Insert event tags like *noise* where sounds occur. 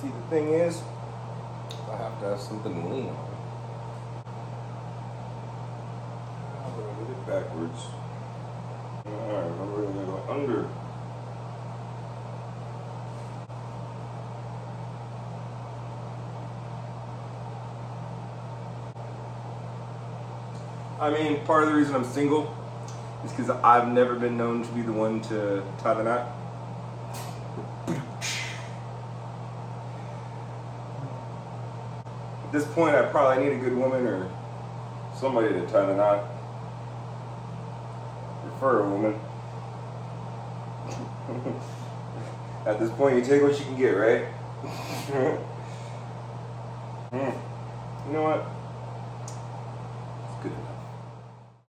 See, the thing is, I have to have something to lean on. How do I get it backwards? Alright, remember to go under. I mean, part of the reason I'm single is because I've never been known to be the one to tie the knot. At this point, I probably need a good woman or somebody to tie the knot. Prefer a woman. *laughs* At this point, you take what you can get, right? *laughs* Hmm. You know what? It's good.